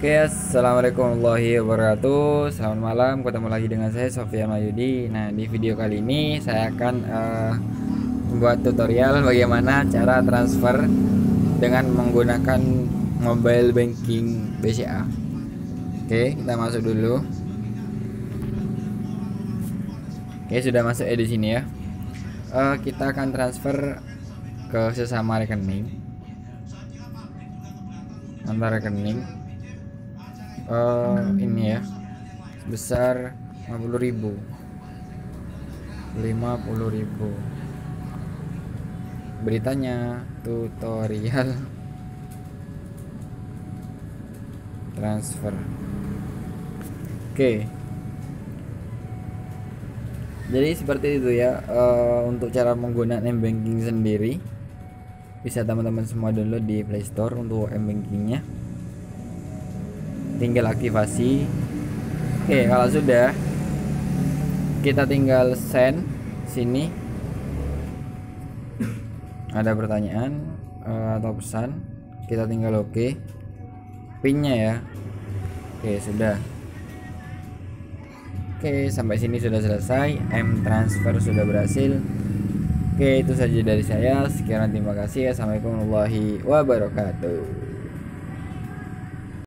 Oke, assalamualaikum warahmatullahi wabarakatuh. Selamat malam, ketemu lagi dengan saya Sofyan Mayudi. Nah, di video kali ini saya akan uh, membuat tutorial bagaimana cara transfer dengan menggunakan mobile banking BCA. Oke, kita masuk dulu. Oke, sudah masuk ya di sini ya. Uh, kita akan transfer ke sesama rekening antar rekening uh, ini ya. Sebesar 50.000 50.000 beritanya tutorial transfer. Oke. Jadi seperti itu ya uh, untuk cara menggunakan m banking sendiri bisa teman-teman semua download di playstore untuk m bankingnya tinggal aktivasi. Oke kalau sudah kita tinggal send sini. Ada pertanyaan uh, atau pesan kita tinggal oke. Okay. pinnya ya. Oke sudah. Oke sampai sini sudah selesai. M transfer sudah berhasil. Oke itu saja dari saya. Sekian terima kasih. Assalamualaikum warahmatullahi wabarakatuh